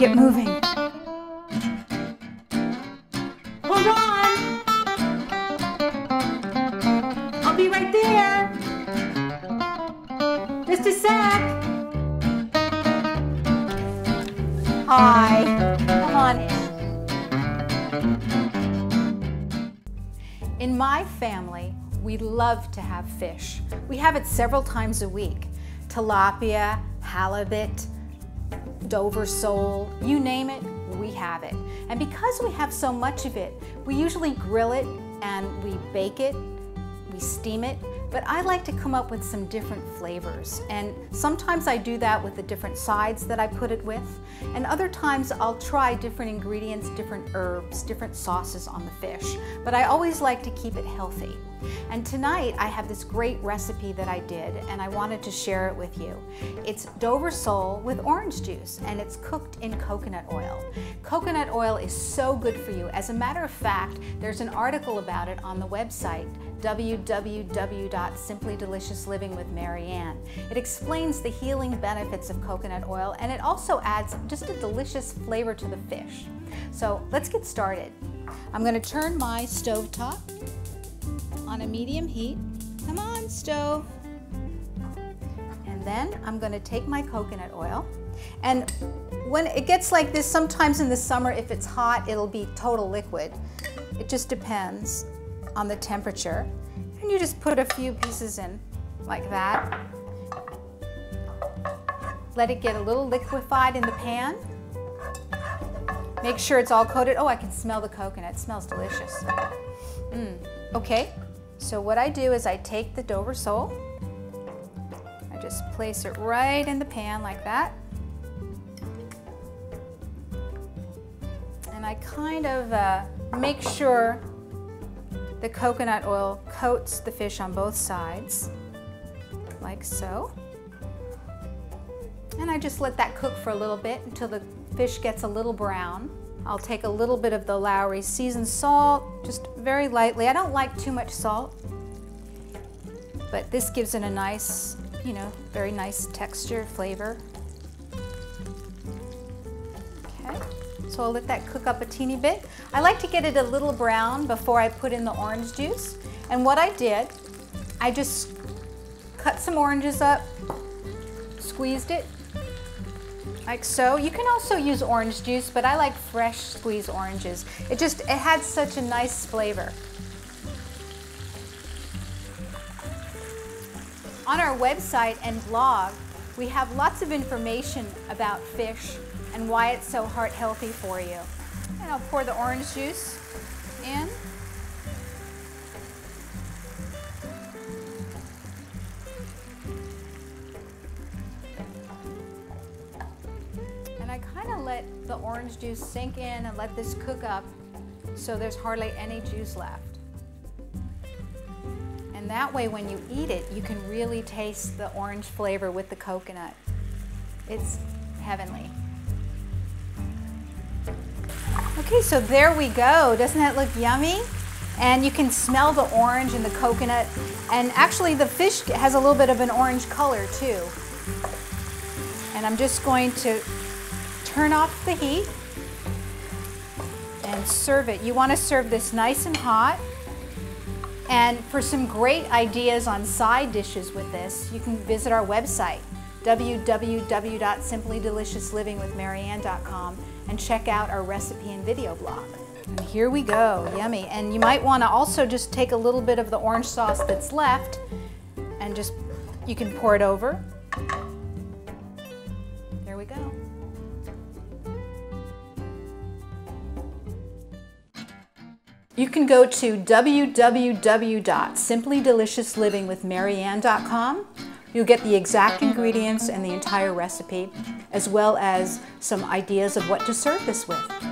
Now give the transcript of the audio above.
get moving. Hold on. I'll be right there. Just a sec. Hi. Come on in. In my family, we love to have fish. We have it several times a week. Tilapia, halibut, Dover sole, you name it, we have it. And because we have so much of it, we usually grill it and we bake it, we steam it, but I like to come up with some different flavors. And sometimes I do that with the different sides that I put it with. And other times I'll try different ingredients, different herbs, different sauces on the fish. But I always like to keep it healthy. And tonight I have this great recipe that I did and I wanted to share it with you. It's Dover sole with orange juice and it's cooked in coconut oil. Coconut oil is so good for you. As a matter of fact, there's an article about it on the website www.simplydeliciousliving. It explains the healing benefits of coconut oil and it also adds just a delicious flavor to the fish. So let's get started. I'm going to turn my stove top on a medium heat. Come on, stove. And then I'm going to take my coconut oil. And when it gets like this, sometimes in the summer, if it's hot, it'll be total liquid. It just depends on the temperature. And you just put a few pieces in like that. Let it get a little liquefied in the pan. Make sure it's all coated. Oh, I can smell the coconut. It smells delicious. Mm. Okay, so what I do is I take the Dover sole, I just place it right in the pan like that. And I kind of uh, make sure the coconut oil coats the fish on both sides, like so. And I just let that cook for a little bit until the fish gets a little brown. I'll take a little bit of the Lawry seasoned salt, just very lightly. I don't like too much salt, but this gives it a nice, you know, very nice texture, flavor. Okay, so I'll let that cook up a teeny bit. I like to get it a little brown before I put in the orange juice. And what I did, I just cut some oranges up, squeezed it, like so. You can also use orange juice, but I like fresh squeezed oranges. It just, it had such a nice flavor. On our website and blog, we have lots of information about fish and why it's so heart healthy for you. And I'll pour the orange juice in. Kind of let the orange juice sink in and let this cook up so there's hardly any juice left. And that way when you eat it, you can really taste the orange flavor with the coconut. It's heavenly. Okay, so there we go. Doesn't that look yummy? And you can smell the orange and the coconut. And actually the fish has a little bit of an orange color too. And I'm just going to turn off the heat and serve it. You want to serve this nice and hot. And for some great ideas on side dishes with this, you can visit our website, www.simplydeliciouslivingwithmaryann.com and check out our recipe and video blog. And here we go, yummy. And you might want to also just take a little bit of the orange sauce that's left and just, you can pour it over. There we go. You can go to www.simplydeliciouslivingwithmaryann.com. You'll get the exact ingredients and the entire recipe, as well as some ideas of what to serve this with.